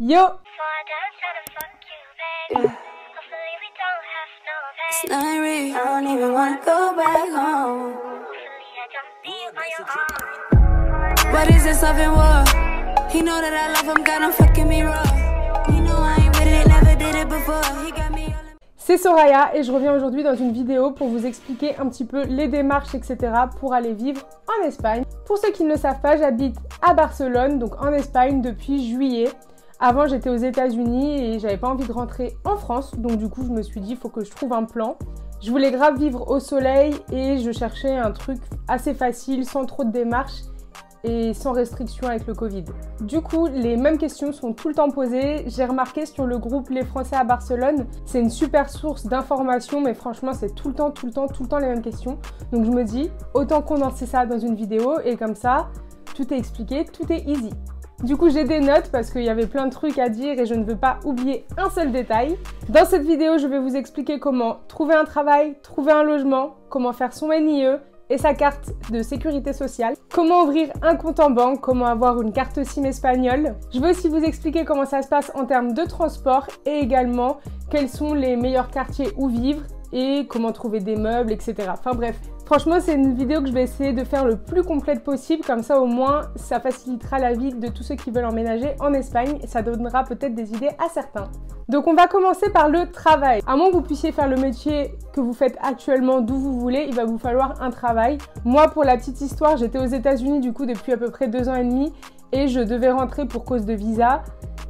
Yo What is this love and war? He know that I love him, fucking me raw. He know I ain't with it, never did it before. He got me c'est Soraya et je reviens aujourd'hui dans une vidéo pour vous expliquer un petit peu les démarches, etc. pour aller vivre en Espagne. Pour ceux qui ne le savent pas, j'habite à Barcelone, donc en Espagne depuis juillet. Avant, j'étais aux États-Unis et j'avais pas envie de rentrer en France, donc du coup, je me suis dit, il faut que je trouve un plan. Je voulais grave vivre au soleil et je cherchais un truc assez facile, sans trop de démarches et sans restriction avec le Covid. Du coup, les mêmes questions sont tout le temps posées. J'ai remarqué sur le groupe Les Français à Barcelone, c'est une super source d'informations, mais franchement, c'est tout le temps, tout le temps, tout le temps les mêmes questions. Donc je me dis, autant condenser ça dans une vidéo et comme ça, tout est expliqué, tout est easy. Du coup, j'ai des notes parce qu'il y avait plein de trucs à dire et je ne veux pas oublier un seul détail. Dans cette vidéo, je vais vous expliquer comment trouver un travail, trouver un logement, comment faire son NIE, et sa carte de sécurité sociale, comment ouvrir un compte en banque, comment avoir une carte SIM espagnole. Je vais aussi vous expliquer comment ça se passe en termes de transport et également quels sont les meilleurs quartiers où vivre et comment trouver des meubles, etc. Enfin bref, franchement c'est une vidéo que je vais essayer de faire le plus complète possible, comme ça au moins ça facilitera la vie de tous ceux qui veulent emménager en Espagne et ça donnera peut-être des idées à certains. Donc on va commencer par le travail. À moins que vous puissiez faire le métier que vous faites actuellement d'où vous voulez, il va vous falloir un travail. Moi pour la petite histoire, j'étais aux États-Unis du coup depuis à peu près deux ans et demi et je devais rentrer pour cause de visa.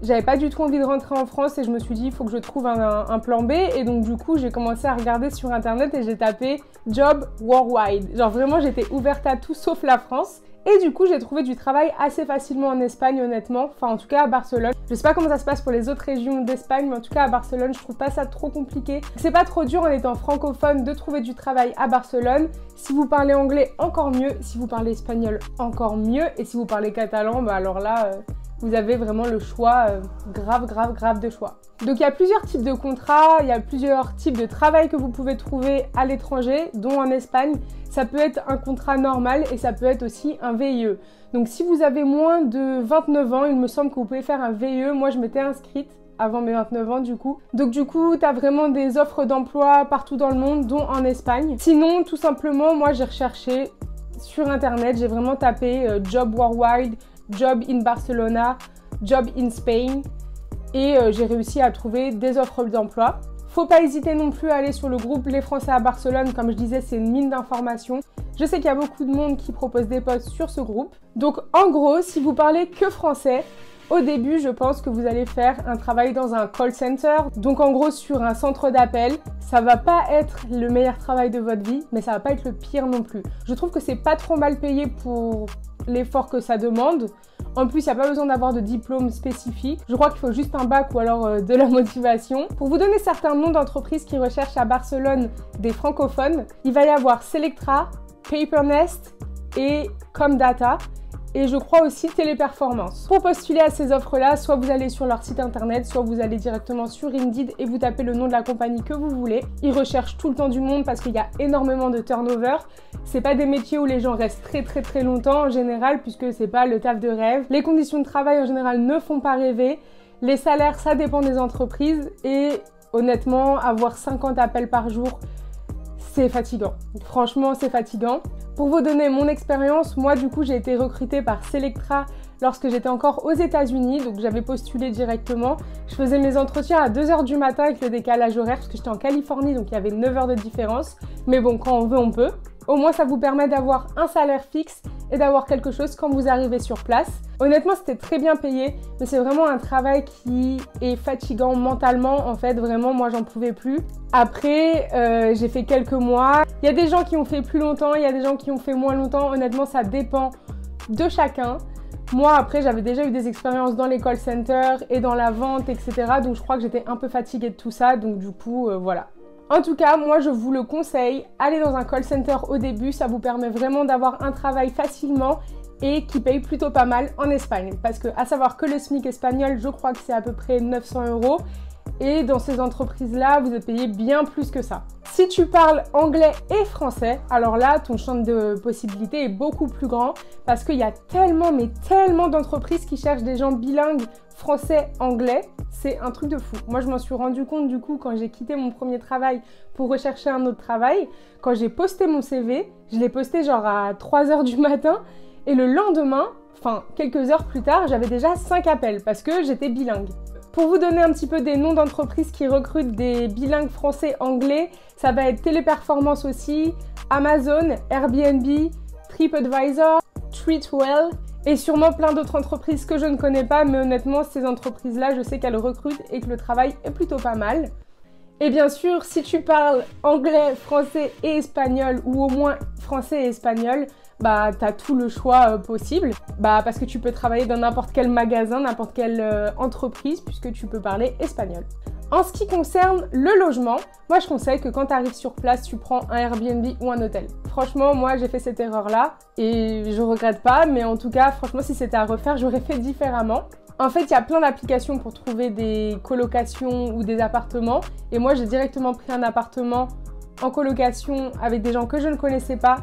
J'avais pas du tout envie de rentrer en France et je me suis dit il faut que je trouve un, plan B et donc du coup j'ai commencé à regarder sur internet et j'ai tapé job worldwide. Genre vraiment j'étais ouverte à tout sauf la France et du coup, j'ai trouvé du travail assez facilement en Espagne, honnêtement. Enfin, en tout cas, à Barcelone. Je sais pas comment ça se passe pour les autres régions d'Espagne, mais en tout cas, à Barcelone, je trouve pas ça trop compliqué. C'est pas trop dur en étant francophone de trouver du travail à Barcelone. Si vous parlez anglais, encore mieux. Si vous parlez espagnol, encore mieux. Et si vous parlez catalan, bah alors là, euh, vous avez vraiment le choix, euh, grave, grave, grave de choix. Donc il y a plusieurs types de contrats, il y a plusieurs types de travail que vous pouvez trouver à l'étranger, dont en Espagne. Ça peut être un contrat normal et ça peut être aussi un VIE. Donc si vous avez moins de 29 ans, il me semble que vous pouvez faire un VIE. Moi je m'étais inscrite avant mes 29 ans du coup. Donc du coup, tu as vraiment des offres d'emploi partout dans le monde, dont en Espagne. Sinon, tout simplement, moi j'ai recherché sur internet, j'ai vraiment tapé euh, job worldwide, job in Barcelona, job in Spain et euh, j'ai réussi à trouver des offres d'emploi. Faut pas hésiter non plus à aller sur le groupe Les Français à Barcelone, comme je disais, c'est une mine d'informations. Je sais qu'il y a beaucoup de monde qui propose des postes sur ce groupe. Donc en gros, si vous parlez que français, au début, je pense que vous allez faire un travail dans un call center, donc en gros sur un centre d'appel. Ça va pas être le meilleur travail de votre vie, mais ça va pas être le pire non plus. Je trouve que c'est pas trop mal payé pour l'effort que ça demande. En plus, il n'y a pas besoin d'avoir de diplôme spécifique. Je crois qu'il faut juste un bac ou alors euh, de la motivation. Pour vous donner certains noms d'entreprises qui recherchent à Barcelone des francophones, il va y avoir Selectra, Papernest et Comdata et je crois aussi Téléperformance. Pour postuler à ces offres-là, soit vous allez sur leur site internet, soit vous allez directement sur Indeed et vous tapez le nom de la compagnie que vous voulez. Ils recherchent tout le temps du monde parce qu'il y a énormément de turnover. C'est pas des métiers où les gens restent très très très longtemps en général puisque c'est pas le taf de rêve. Les conditions de travail en général ne font pas rêver. Les salaires, ça dépend des entreprises et honnêtement, avoir 50 appels par jour, c'est fatigant. Franchement, c'est fatigant. Pour vous donner mon expérience, moi du coup j'ai été recrutée par Selectra lorsque j'étais encore aux États-Unis, donc j'avais postulé directement. Je faisais mes entretiens à 2h du matin avec le décalage horaire parce que j'étais en Californie, donc il y avait 9 heures de différence. Mais bon, quand on veut, on peut. Au moins, ça vous permet d'avoir un salaire fixe et d'avoir quelque chose quand vous arrivez sur place. Honnêtement, c'était très bien payé, mais c'est vraiment un travail qui est fatigant mentalement. En fait, vraiment, moi, j'en pouvais plus. Après, euh, j'ai fait quelques mois. Il y a des gens qui ont fait plus longtemps, il y a des gens qui ont fait moins longtemps. Honnêtement, ça dépend de chacun. Moi, après, j'avais déjà eu des expériences dans les call centers et dans la vente, etc. Donc, je crois que j'étais un peu fatiguée de tout ça. Donc, du coup, euh, voilà. En tout cas, moi je vous le conseille, allez dans un call center au début, ça vous permet vraiment d'avoir un travail facilement et qui paye plutôt pas mal en Espagne. Parce que à savoir que le SMIC espagnol, je crois que c'est à peu près 900 euros Et dans ces entreprises-là, vous êtes payé bien plus que ça. Si tu parles anglais et français, alors là, ton champ de possibilités est beaucoup plus grand parce qu'il y a tellement, mais tellement d'entreprises qui cherchent des gens bilingues français-anglais. C'est un truc de fou. Moi, je m'en suis rendu compte du coup quand j'ai quitté mon premier travail pour rechercher un autre travail. Quand j'ai posté mon CV, je l'ai posté genre à 3h du matin et le lendemain, enfin quelques heures plus tard, j'avais déjà 5 appels parce que j'étais bilingue. Pour vous donner un petit peu des noms d'entreprises qui recrutent des bilingues français-anglais, ça va être Téléperformance aussi, Amazon, Airbnb, TripAdvisor, Treatwell et sûrement plein d'autres entreprises que je ne connais pas, mais honnêtement, ces entreprises-là, je sais qu'elles recrutent et que le travail est plutôt pas mal. Et bien sûr, si tu parles anglais, français et espagnol, ou au moins français et espagnol, bah t'as tout le choix euh, possible. Bah parce que tu peux travailler dans n'importe quel magasin, n'importe quelle euh, entreprise, puisque tu peux parler espagnol. En ce qui concerne le logement, moi je conseille que quand tu arrives sur place, tu prends un Airbnb ou un hôtel. Franchement, moi j'ai fait cette erreur-là et je regrette pas, mais en tout cas, franchement, si c'était à refaire, j'aurais fait différemment. En fait, il y a plein d'applications pour trouver des colocations ou des appartements. Et moi, j'ai directement pris un appartement en colocation avec des gens que je ne connaissais pas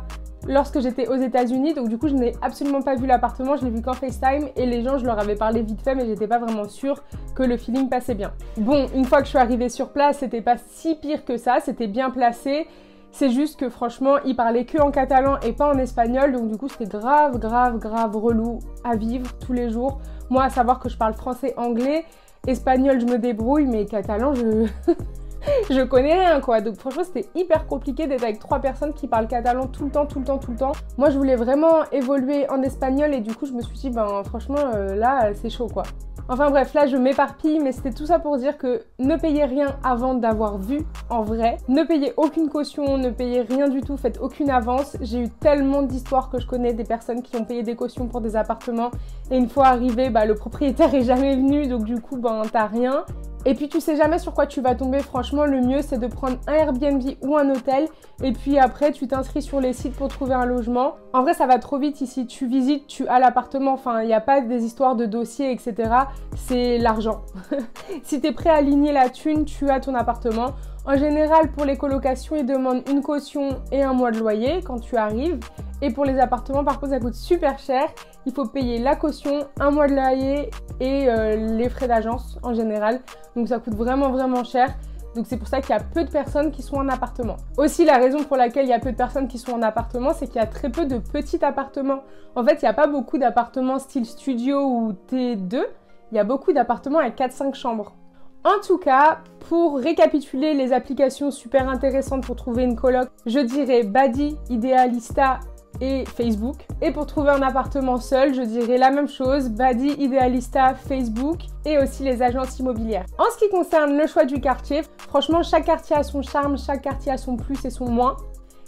lorsque j'étais aux États-Unis. Donc du coup, je n'ai absolument pas vu l'appartement, je l'ai vu qu'en FaceTime et les gens, je leur avais parlé vite fait, mais j'étais pas vraiment sûre que le feeling passait bien. Bon, une fois que je suis arrivée sur place, c'était pas si pire que ça, c'était bien placé. C'est juste que franchement, ils parlaient que en catalan et pas en espagnol, donc du coup, c'était grave, grave, grave relou à vivre tous les jours. Moi, à savoir que je parle français, anglais, espagnol, je me débrouille, mais catalan, je je connais rien quoi. Donc franchement c'était hyper compliqué d'être avec trois personnes qui parlent catalan tout le temps, tout le temps, tout le temps. Moi je voulais vraiment évoluer en espagnol et du coup je me suis dit ben franchement euh, là c'est chaud quoi. Enfin bref, là je m'éparpille, mais c'était tout ça pour dire que ne payez rien avant d'avoir vu en vrai. Ne payez aucune caution, ne payez rien du tout, faites aucune avance. J'ai eu tellement d'histoires que je connais des personnes qui ont payé des cautions pour des appartements et une fois arrivé, bah, le propriétaire est jamais venu, donc du coup ben t'as rien. Et puis tu sais jamais sur quoi tu vas tomber. Franchement, le mieux c'est de prendre un Airbnb ou un hôtel. Et puis après, tu t'inscris sur les sites pour trouver un logement. En vrai, ça va trop vite ici. Tu visites, tu as l'appartement. Enfin, il n'y a pas des histoires de dossiers, etc. C'est l'argent. si tu es prêt à aligner la thune, tu as ton appartement. En général, pour les colocations, ils demandent une caution et un mois de loyer quand tu arrives. Et pour les appartements, par contre, ça coûte super cher. Il faut payer la caution, un mois de loyer et euh, les frais d'agence en général. Donc ça coûte vraiment vraiment cher. Donc c'est pour ça qu'il y a peu de personnes qui sont en appartement. Aussi la raison pour laquelle il y a peu de personnes qui sont en appartement, c'est qu'il y a très peu de petits appartements. En fait, il n'y a pas beaucoup d'appartements style studio ou T2. Il y a beaucoup d'appartements avec 4-5 chambres. En tout cas, pour récapituler les applications super intéressantes pour trouver une coloc, je dirais Badi, Idealista et Facebook. Et pour trouver un appartement seul, je dirais la même chose, Badi, Idealista, Facebook et aussi les agences immobilières. En ce qui concerne le choix du quartier, franchement, chaque quartier a son charme, chaque quartier a son plus et son moins.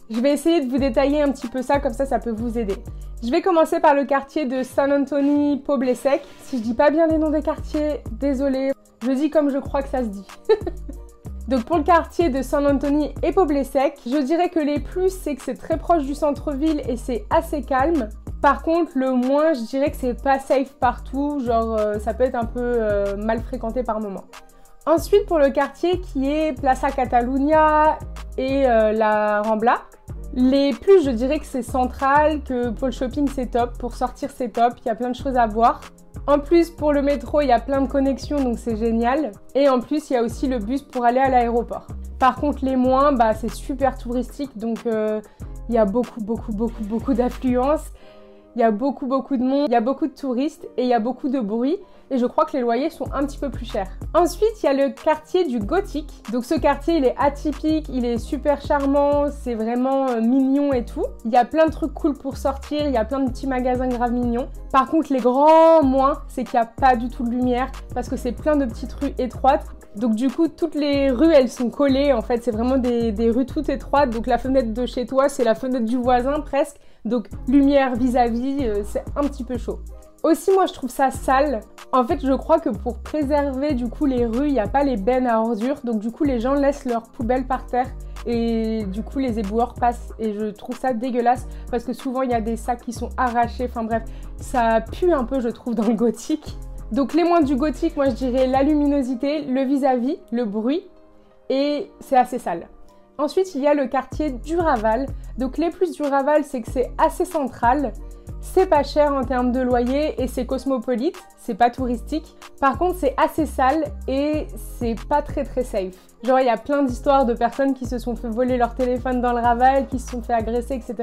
Je vais essayer de vous détailler un petit peu ça, comme ça, ça peut vous aider. Je vais commencer par le quartier de San Antonio Poblesec. Si je dis pas bien les noms des quartiers, désolé. Je dis comme je crois que ça se dit. Donc pour le quartier de San Antonio et Poblesec, je dirais que les plus, c'est que c'est très proche du centre-ville et c'est assez calme. Par contre, le moins, je dirais que c'est pas safe partout, genre euh, ça peut être un peu euh, mal fréquenté par moment. Ensuite, pour le quartier qui est Plaza Catalunya et euh, la Rambla, les plus, je dirais que c'est central, que pour le shopping c'est top, pour sortir c'est top, il y a plein de choses à voir. En plus, pour le métro, il y a plein de connexions, donc c'est génial. Et en plus, il y a aussi le bus pour aller à l'aéroport. Par contre, les moins, bah, c'est super touristique, donc euh, il y a beaucoup, beaucoup, beaucoup, beaucoup d'affluence. Il y a beaucoup, beaucoup de monde, il y a beaucoup de touristes et il y a beaucoup de bruit et je crois que les loyers sont un petit peu plus chers. Ensuite, il y a le quartier du Gothique. Donc ce quartier, il est atypique, il est super charmant, c'est vraiment euh, mignon et tout. Il y a plein de trucs cool pour sortir, il y a plein de petits magasins grave mignons. Par contre, les grands moins, c'est qu'il n'y a pas du tout de lumière parce que c'est plein de petites rues étroites. Donc du coup, toutes les rues, elles sont collées. En fait, c'est vraiment des, des rues toutes étroites. Donc la fenêtre de chez toi, c'est la fenêtre du voisin presque. Donc lumière vis-à-vis, euh, c'est un petit peu chaud. Aussi, moi, je trouve ça sale. En fait, je crois que pour préserver du coup les rues, il n'y a pas les bennes à ordures. Donc du coup, les gens laissent leurs poubelles par terre et du coup, les éboueurs passent. Et je trouve ça dégueulasse parce que souvent, il y a des sacs qui sont arrachés. Enfin bref, ça pue un peu, je trouve, dans le gothique. Donc les moins du gothique, moi je dirais la luminosité, le vis-à-vis, le bruit, et c'est assez sale. Ensuite, il y a le quartier du Raval. Donc les plus du Raval, c'est que c'est assez central. C'est pas cher en termes de loyer et c'est cosmopolite, c'est pas touristique. Par contre, c'est assez sale et c'est pas très très safe. Genre, il y a plein d'histoires de personnes qui se sont fait voler leur téléphone dans le Raval, qui se sont fait agresser, etc.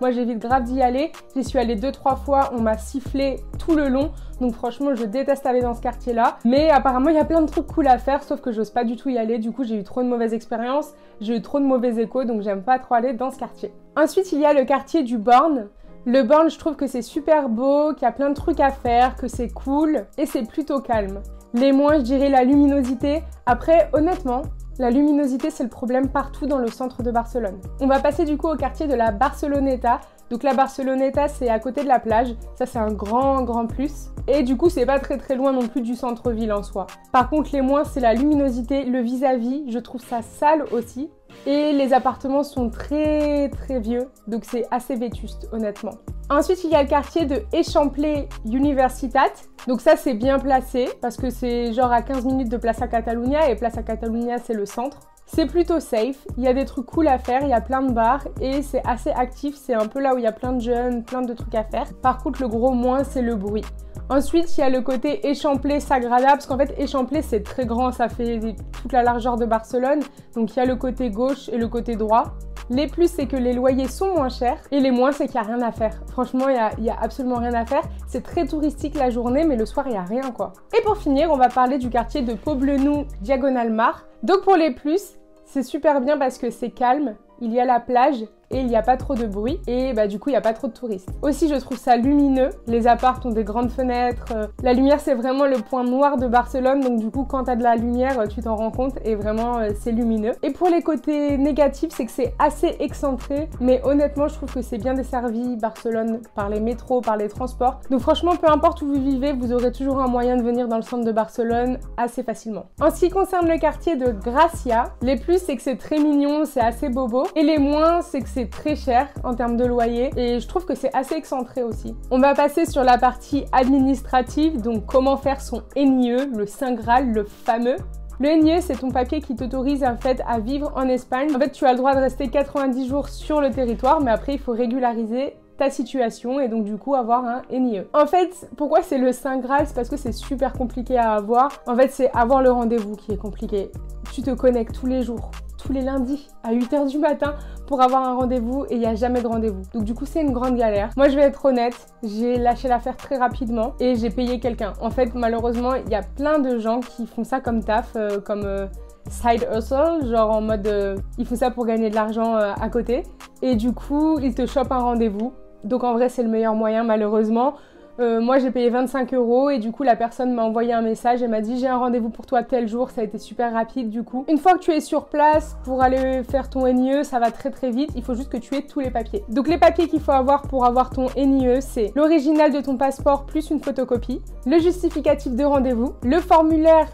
Moi, j'évite grave d'y aller. J'y suis allée deux, trois fois, on m'a sifflé tout le long. Donc franchement, je déteste aller dans ce quartier-là. Mais apparemment, il y a plein de trucs cool à faire, sauf que j'ose pas du tout y aller. Du coup, j'ai eu trop de mauvaises expériences, j'ai eu trop de mauvais échos, donc j'aime pas trop aller dans ce quartier. Ensuite, il y a le quartier du Born. Le Born, je trouve que c'est super beau, qu'il y a plein de trucs à faire, que c'est cool et c'est plutôt calme. Les moins, je dirais la luminosité. Après, honnêtement, la luminosité, c'est le problème partout dans le centre de Barcelone. On va passer du coup au quartier de la Barceloneta. Donc la Barceloneta, c'est à côté de la plage. Ça, c'est un grand, grand plus. Et du coup, c'est pas très très loin non plus du centre-ville en soi. Par contre, les moins, c'est la luminosité, le vis-à-vis. Je trouve ça sale aussi. Et les appartements sont très très vieux, donc c'est assez vétuste honnêtement. Ensuite, il y a le quartier de Échamplet Universitat. Donc ça, c'est bien placé parce que c'est genre à 15 minutes de Plaza Catalunya et Plaza Catalunya, c'est le centre. C'est plutôt safe, il y a des trucs cool à faire, il y a plein de bars et c'est assez actif, c'est un peu là où il y a plein de jeunes, plein de trucs à faire. Par contre, le gros moins, c'est le bruit. Ensuite, il y a le côté Échamplet Sagrada, parce qu'en fait, Échamplet, c'est très grand, ça fait toute la largeur de Barcelone. Donc, il y a le côté gauche et le côté droit. Les plus, c'est que les loyers sont moins chers. Et les moins, c'est qu'il n'y a rien à faire. Franchement, il n'y a, absolument rien à faire. C'est très touristique la journée, mais le soir, il n'y a rien, quoi. Et pour finir, on va parler du quartier de Poblenou, Diagonal Mar. Donc, pour les plus, c'est super bien parce que c'est calme, il y a la plage et il n'y a pas trop de bruit et bah du coup il n'y a pas trop de touristes. Aussi je trouve ça lumineux, les apparts ont des grandes fenêtres, euh, la lumière c'est vraiment le point noir de Barcelone donc du coup quand tu as de la lumière euh, tu t'en rends compte et vraiment euh, c'est lumineux. Et pour les côtés négatifs c'est que c'est assez excentré mais honnêtement je trouve que c'est bien desservi Barcelone par les métros, par les transports. Donc franchement peu importe où vous vivez vous aurez toujours un moyen de venir dans le centre de Barcelone assez facilement. En ce qui concerne le quartier de Gracia, les plus c'est que c'est très mignon, c'est assez bobo et les moins c'est que c'est très cher en termes de loyer et je trouve que c'est assez excentré aussi. On va passer sur la partie administrative, donc comment faire son NIE, le Saint Graal, le fameux. Le NIE, c'est ton papier qui t'autorise en fait à vivre en Espagne. En fait, tu as le droit de rester 90 jours sur le territoire, mais après, il faut régulariser ta situation et donc du coup avoir un NIE. En fait, pourquoi c'est le Saint Graal? C'est parce que c'est super compliqué à avoir. En fait, c'est avoir le rendez-vous qui est compliqué. Tu te connectes tous les jours tous les lundis à 8h du matin pour avoir un rendez-vous et il n'y a jamais de rendez-vous. Donc du coup c'est une grande galère. Moi je vais être honnête, j'ai lâché l'affaire très rapidement et j'ai payé quelqu'un. En fait malheureusement il y a plein de gens qui font ça comme taf, euh, comme euh, side hustle, genre en mode euh, ils font ça pour gagner de l'argent à côté. Et du coup ils te chopent un rendez-vous. Donc en vrai c'est le meilleur moyen malheureusement. Euh, moi, j'ai payé 25 euros et du coup, la personne m'a envoyé un message et m'a dit j'ai un rendez-vous pour toi tel jour. Ça a été super rapide du coup. Une fois que tu es sur place pour aller faire ton NIE, ça va très très vite. Il faut juste que tu aies tous les papiers. Donc, les papiers qu'il faut avoir pour avoir ton NIE, c'est l'original de ton passeport plus une photocopie, le justificatif de rendez-vous, le formulaire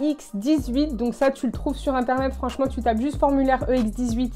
EX18. Donc, ça, tu le trouves sur internet. Franchement, tu tapes juste formulaire EX18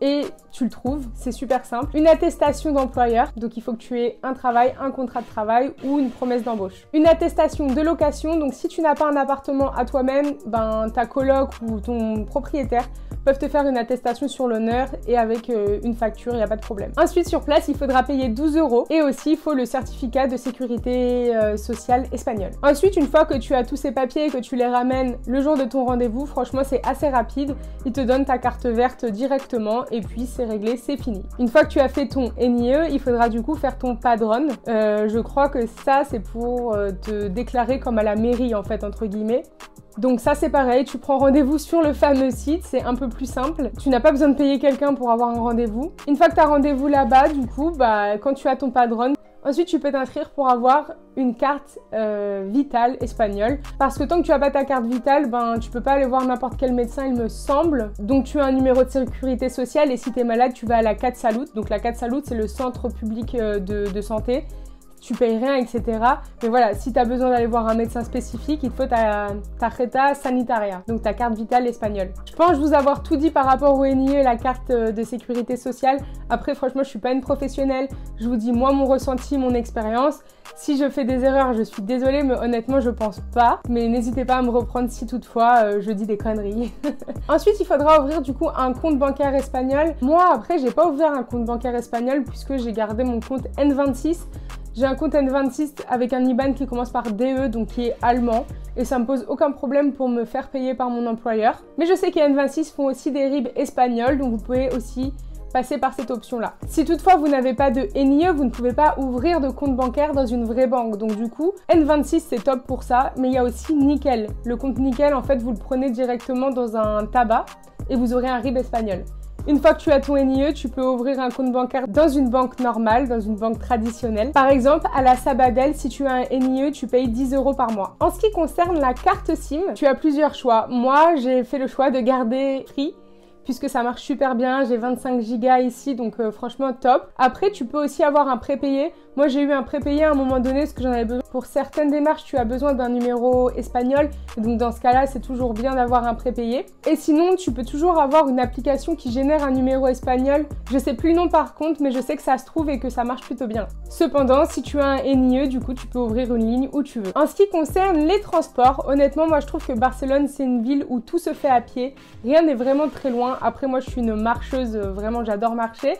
et tu le trouves, c'est super simple. Une attestation d'employeur, donc il faut que tu aies un travail, un contrat de travail ou une promesse d'embauche. Une attestation de location, donc si tu n'as pas un appartement à toi-même, ben ta coloc ou ton propriétaire peuvent te faire une attestation sur l'honneur et avec euh, une facture, il n'y a pas de problème. Ensuite, sur place, il faudra payer 12 euros et aussi il faut le certificat de sécurité euh, sociale espagnol. Ensuite, une fois que tu as tous ces papiers et que tu les ramènes le jour de ton rendez-vous, franchement, c'est assez rapide. Il te donne ta carte verte directement et puis c'est réglé, c'est fini. Une fois que tu as fait ton NIE, il faudra du coup faire ton padron. Euh, je crois que ça, c'est pour te déclarer comme à la mairie en fait, entre guillemets. Donc ça c'est pareil, tu prends rendez-vous sur le fameux site, c'est un peu plus simple. Tu n'as pas besoin de payer quelqu'un pour avoir un rendez-vous. Une fois que tu as rendez-vous là-bas, du coup, bah, quand tu as ton padron, ensuite tu peux t'inscrire pour avoir une carte euh, vitale espagnole. Parce que tant que tu n'as pas ta carte vitale, ben tu peux pas aller voir n'importe quel médecin, il me semble. Donc tu as un numéro de sécurité sociale et si tu es malade, tu vas à la 4 Salut. Donc la 4 Salut, c'est le centre public euh, de santé tu payes rien, etc. Mais voilà, si tu as besoin d'aller voir un médecin spécifique, il te faut ta tarjeta sanitaria, donc ta carte vitale espagnole. Je pense vous avoir tout dit par rapport au NIE la carte euh, de sécurité sociale. Après, franchement, je suis pas une professionnelle. Je vous dis moi mon ressenti, mon expérience. Si je fais des erreurs, je suis désolée, mais honnêtement, je pense pas. Mais n'hésitez pas à me reprendre si toutefois euh, je dis des conneries. Ensuite, il faudra ouvrir du coup un compte bancaire espagnol. Moi, après, j'ai pas ouvert un compte bancaire espagnol puisque j'ai gardé mon compte N26. J'ai un compte N26 avec un IBAN qui commence par DE, donc qui est allemand, et ça me pose aucun problème pour me faire payer par mon employeur. Mais je sais que N26 font aussi des RIB espagnols, donc vous pouvez aussi passer par cette option-là. Si toutefois vous n'avez pas de NIE, vous ne pouvez pas ouvrir de compte bancaire dans une vraie banque. Donc du coup, N26 c'est top pour ça, mais il y a aussi Nickel. Le compte Nickel, en fait, vous le prenez directement dans un tabac et vous aurez un RIB espagnol. Une fois que tu as ton NIE, tu peux ouvrir un compte bancaire dans une banque normale, dans une banque traditionnelle. Par exemple, à la Sabadell, si tu as un NIE, tu payes 10 euros par mois. En ce qui concerne la carte SIM, tu as plusieurs choix. Moi, j'ai fait le choix de garder Free puisque ça marche super bien. J'ai 25 gigas ici, donc euh, franchement top. Après, tu peux aussi avoir un prépayé. Moi, j'ai eu un prépayé à un moment donné parce que j'en avais besoin. Pour certaines démarches, tu as besoin d'un numéro espagnol. donc, dans ce cas-là, c'est toujours bien d'avoir un prépayé. Et sinon, tu peux toujours avoir une application qui génère un numéro espagnol. Je sais plus le nom par contre, mais je sais que ça se trouve et que ça marche plutôt bien. Cependant, si tu as un NIE, du coup, tu peux ouvrir une ligne où tu veux. En ce qui concerne les transports, honnêtement, moi, je trouve que Barcelone, c'est une ville où tout se fait à pied. Rien n'est vraiment très loin. Après, moi, je suis une marcheuse. Vraiment, j'adore marcher.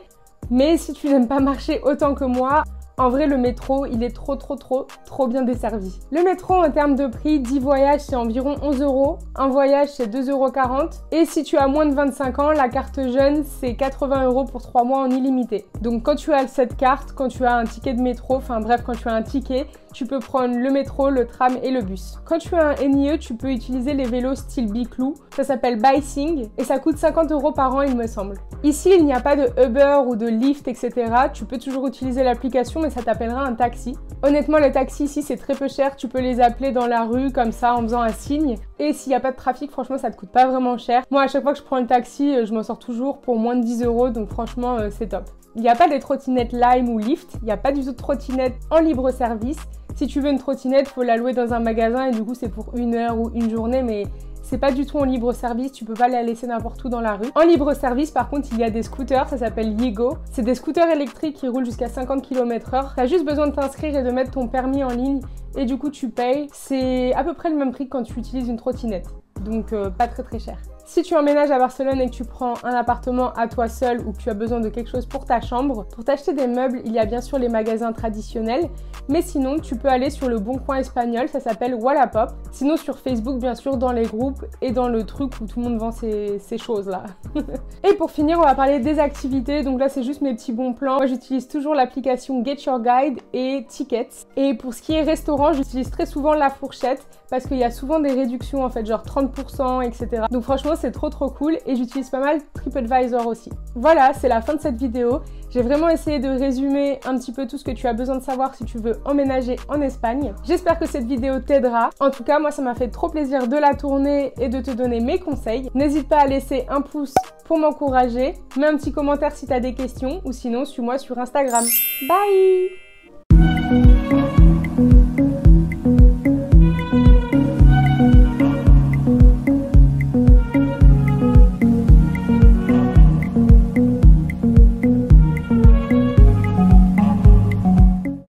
Mais si tu n'aimes pas marcher autant que moi, en vrai, le métro, il est trop, trop, trop, trop bien desservi. Le métro, en termes de prix, 10 voyages, c'est environ 11 euros. Un voyage, c'est 2,40 euros. Et si tu as moins de 25 ans, la carte jeune, c'est 80 euros pour 3 mois en illimité. Donc, quand tu as cette carte, quand tu as un ticket de métro, enfin bref, quand tu as un ticket, tu peux prendre le métro, le tram et le bus. Quand tu as un NIE, tu peux utiliser les vélos style Biclou. Ça s'appelle Bicing et ça coûte 50 euros par an, il me semble. Ici, il n'y a pas de Uber ou de Lyft, etc. Tu peux toujours utiliser l'application, mais ça t'appellera un taxi. Honnêtement, les taxis ici, c'est très peu cher. Tu peux les appeler dans la rue comme ça en faisant un signe. Et s'il n'y a pas de trafic, franchement, ça te coûte pas vraiment cher. Moi, à chaque fois que je prends le taxi, euh, je m'en sors toujours pour moins de 10 euros. Donc franchement, euh, c'est top. Il n'y a pas des trottinettes Lime ou Lyft. Il n'y a pas du tout de trottinettes en libre service. Si tu veux une trottinette, faut la louer dans un magasin et du coup c'est pour une heure ou une journée, mais c'est pas du tout en libre service, tu peux pas la laisser n'importe où dans la rue. En libre service, par contre, il y a des scooters, ça s'appelle Yego. C'est des scooters électriques qui roulent jusqu'à 50 km/h. T'as juste besoin de t'inscrire et de mettre ton permis en ligne et du coup tu payes. C'est à peu près le même prix que quand tu utilises une trottinette, donc euh, pas très très cher. Si tu emménages à Barcelone et que tu prends un appartement à toi seul ou que tu as besoin de quelque chose pour ta chambre, pour t'acheter des meubles, il y a bien sûr les magasins traditionnels, mais sinon tu peux aller sur le bon coin espagnol, ça s'appelle Wallapop. Sinon sur Facebook, bien sûr, dans les groupes et dans le truc où tout le monde vend ces, ces choses-là. et pour finir, on va parler des activités. Donc là, c'est juste mes petits bons plans. Moi, j'utilise toujours l'application Get Your Guide et Tickets. Et pour ce qui est restaurant, j'utilise très souvent la fourchette parce qu'il y a souvent des réductions en fait, genre 30%, etc. Donc c'est trop trop cool et j'utilise pas mal TripAdvisor aussi. Voilà, c'est la fin de cette vidéo. J'ai vraiment essayé de résumer un petit peu tout ce que tu as besoin de savoir si tu veux emménager en Espagne. J'espère que cette vidéo t'aidera. En tout cas, moi, ça m'a fait trop plaisir de la tourner et de te donner mes conseils. N'hésite pas à laisser un pouce pour m'encourager. Mets un petit commentaire si tu des questions ou sinon, suis-moi sur Instagram. Bye